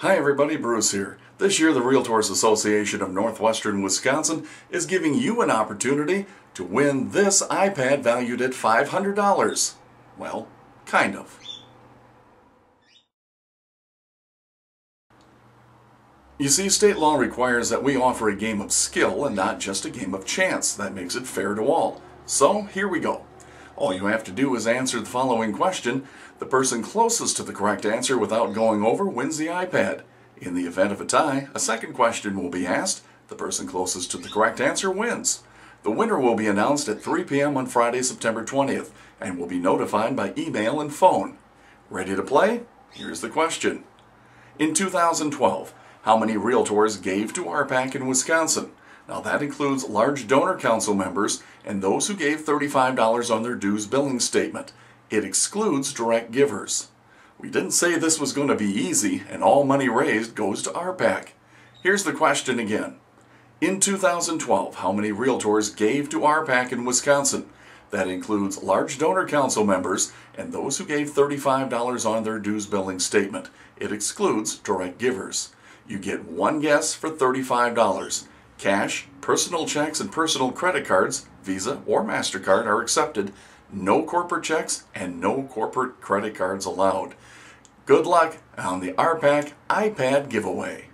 Hi everybody, Bruce here. This year the Realtors Association of Northwestern Wisconsin is giving you an opportunity to win this iPad valued at $500. Well, kind of. You see, state law requires that we offer a game of skill and not just a game of chance. That makes it fair to all. So, here we go. All you have to do is answer the following question. The person closest to the correct answer without going over wins the iPad. In the event of a tie, a second question will be asked. The person closest to the correct answer wins. The winner will be announced at 3 p.m. on Friday, September 20th, and will be notified by email and phone. Ready to play? Here's the question. In 2012, how many realtors gave to RPAC in Wisconsin. Now that includes large donor council members and those who gave $35 on their dues billing statement. It excludes direct givers. We didn't say this was going to be easy and all money raised goes to RPAC. Here's the question again. In 2012, how many realtors gave to RPAC in Wisconsin? That includes large donor council members and those who gave $35 on their dues billing statement. It excludes direct givers. You get one guess for $35. Cash, personal checks, and personal credit cards, Visa or MasterCard, are accepted. No corporate checks and no corporate credit cards allowed. Good luck on the RPAC iPad giveaway.